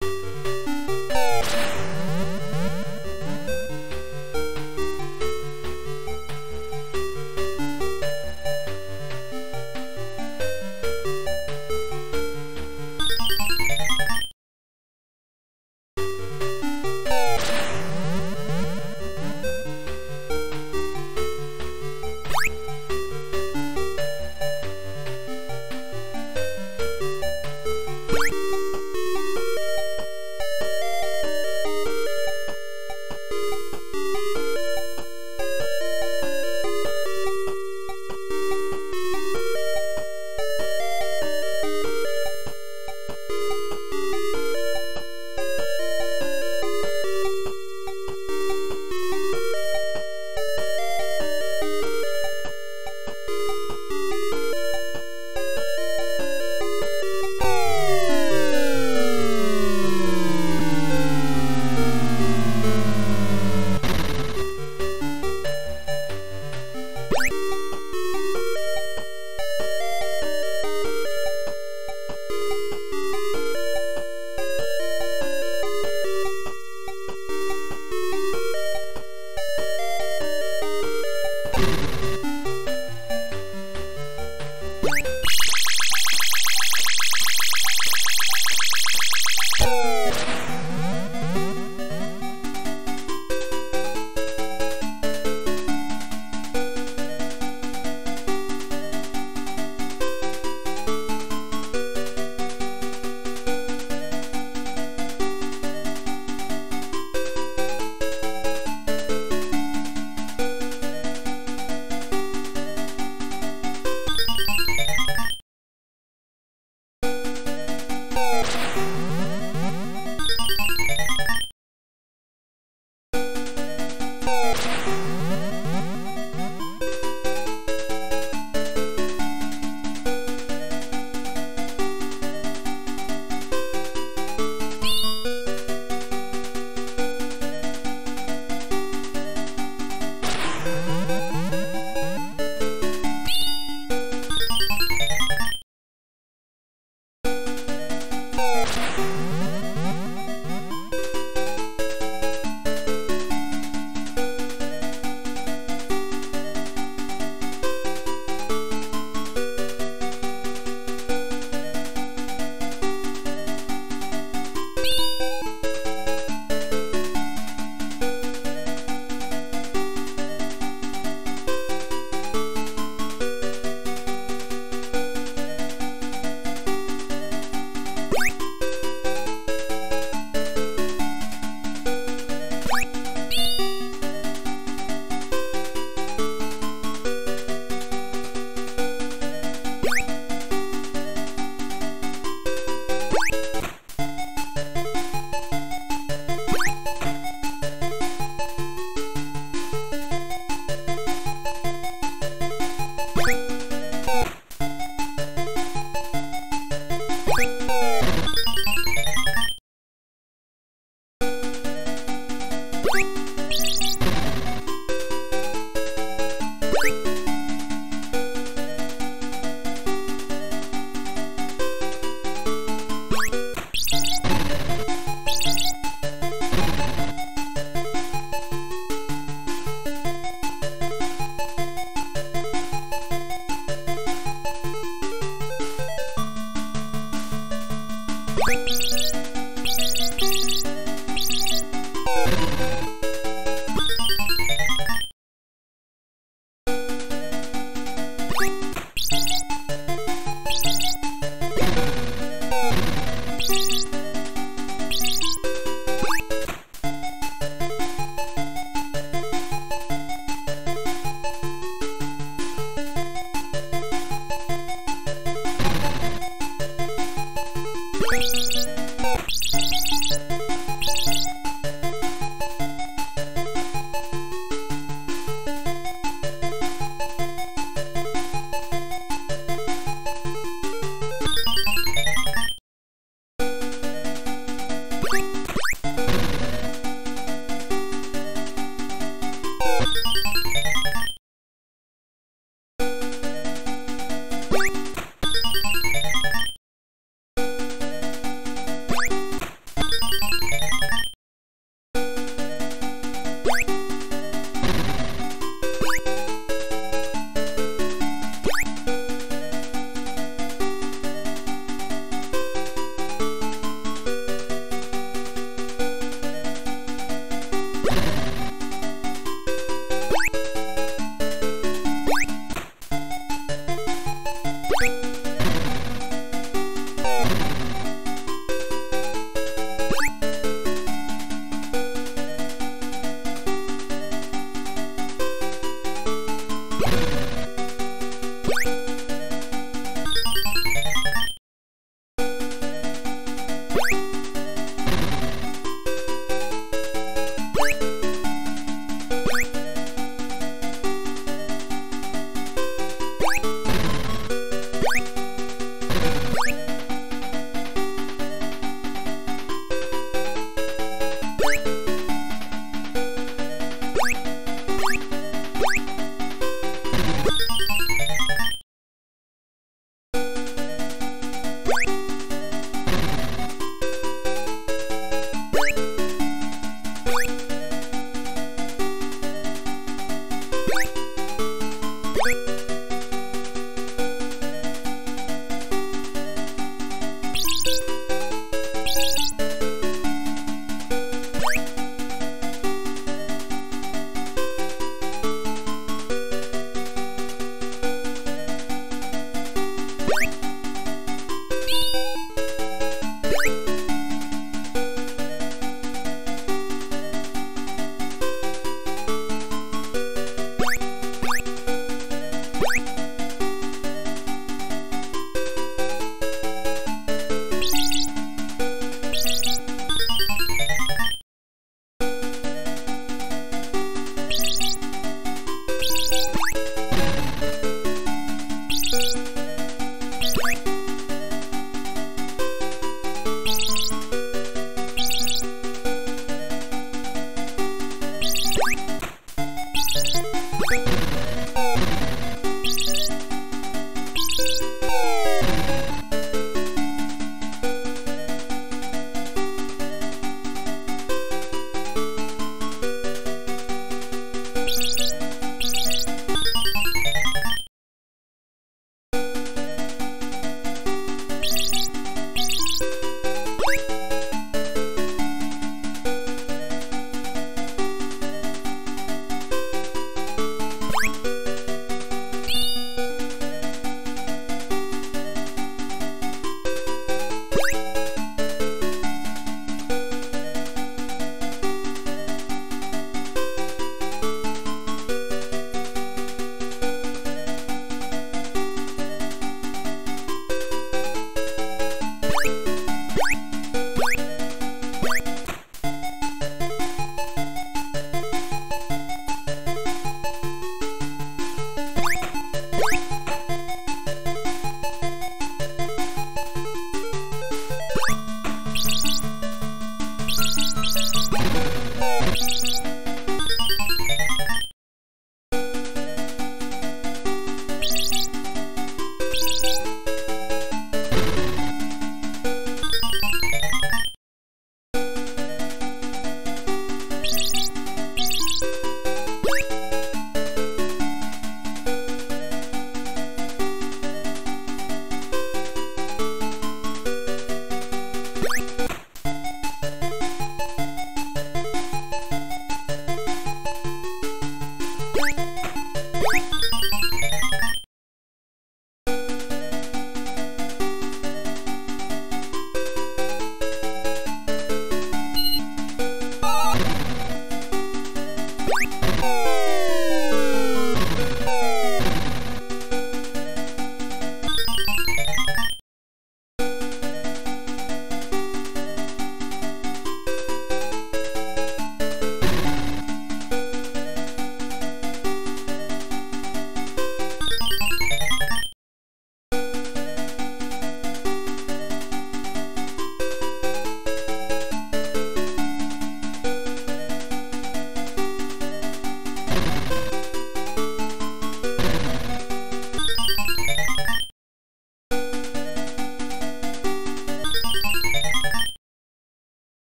you you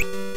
you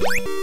you